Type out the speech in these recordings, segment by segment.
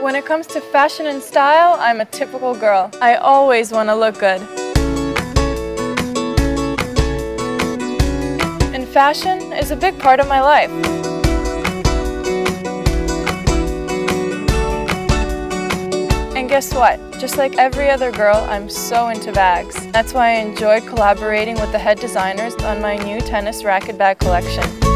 When it comes to fashion and style, I'm a typical girl. I always want to look good. And fashion is a big part of my life. And guess what? Just like every other girl, I'm so into bags. That's why I enjoy collaborating with the head designers on my new tennis racket bag collection.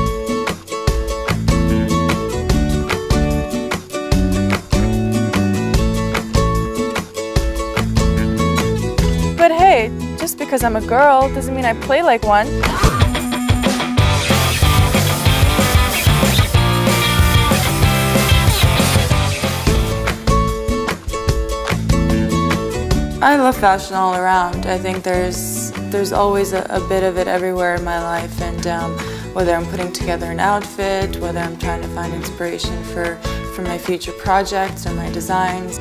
Just because I'm a girl doesn't mean I play like one. I love fashion all around. I think there's there's always a, a bit of it everywhere in my life, and um, whether I'm putting together an outfit, whether I'm trying to find inspiration for for my future projects or my designs.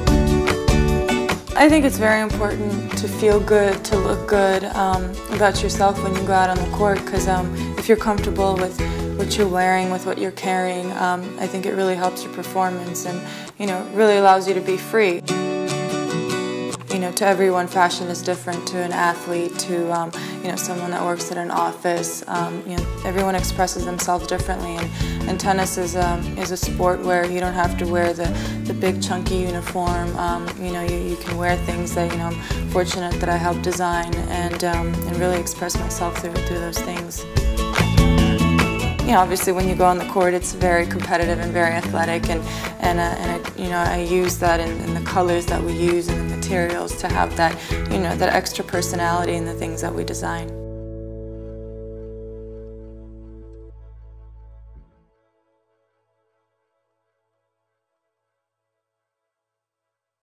I think it's very important to feel good, to look good um, about yourself when you go out on the court because um, if you're comfortable with what you're wearing, with what you're carrying, um, I think it really helps your performance and you know really allows you to be free. You know, to everyone, fashion is different. To an athlete, to um, you know, someone that works at an office. Um, you know, everyone expresses themselves differently, and, and tennis is um, is a sport where you don't have to wear the the big chunky uniform. Um, you know, you, you can wear things that you know. I'm fortunate that I helped design and um, and really express myself through through those things. You know, obviously when you go on the court, it's very competitive and very athletic, and and, uh, and you know I use that in, in, the colors that we use and materials to have that you know that extra personality in the things that we design.